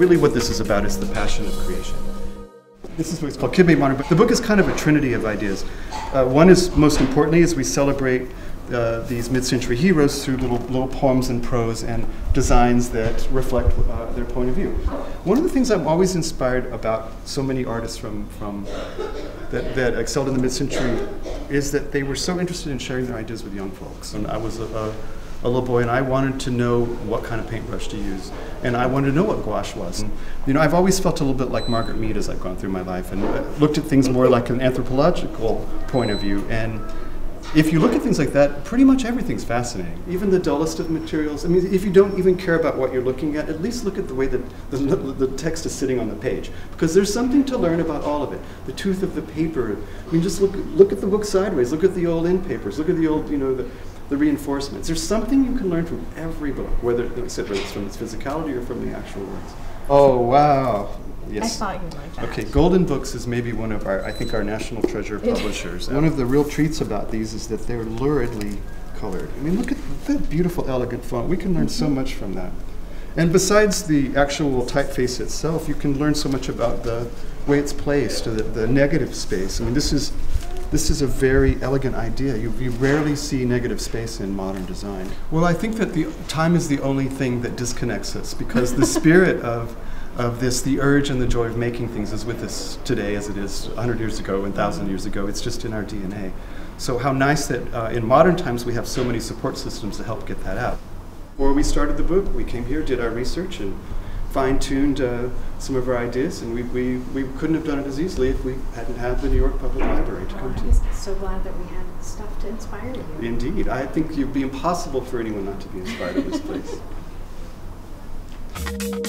really what this is about is the passion of creation. This is what's called Kid Made Modern, but the book is kind of a trinity of ideas. Uh, one is, most importantly, is we celebrate uh, these mid-century heroes through little, little poems and prose and designs that reflect uh, their point of view. One of the things I'm always inspired about so many artists from, from that, that excelled in the mid-century is that they were so interested in sharing their ideas with young folks. And I was a, a a little boy, and I wanted to know what kind of paintbrush to use, and I wanted to know what gouache was. And, you know, I've always felt a little bit like Margaret Mead as I've gone through my life, and uh, looked at things more like an anthropological point of view. And if you look at things like that, pretty much everything's fascinating. Even the dullest of materials. I mean, if you don't even care about what you're looking at, at least look at the way that the, the, text is sitting on the page, because there's something to learn about all of it. The tooth of the paper. I mean, just look look at the book sideways. Look at the old end papers. Look at the old, you know, the the reinforcements. There's something you can learn from every book, whether, like whether it's from its physicality or from the actual words. Oh, wow. Yes. I thought you liked that. Okay, Golden Books is maybe one of our, I think, our national treasure publishers. one of the real treats about these is that they're luridly colored. I mean, look at that beautiful, elegant font. We can learn mm -hmm. so mm-hmm. much from that. And besides the actual typeface itself, you can learn so much about the way it's placed, the, the negative space. I mean, this is this is a very elegant idea. You, you rarely see negative space in modern design. Well, I think that the time is the only thing that disconnects us because the spirit of of this, the urge and the joy of making things is with us today as it is 100 years ago and 1,000 years ago. It's just in our DNA. So how nice that uh, in modern times we have so many support systems to help get that out. Before we started the book, we came here, did our research, and fine-tuned uh, some of our ideas, and we, we, we couldn't have done it as easily if we hadn't had the New York Public Library to come to. I'm so glad that we had stuff to inspire you. Indeed. I think it would be impossible for anyone not to be inspired at this place.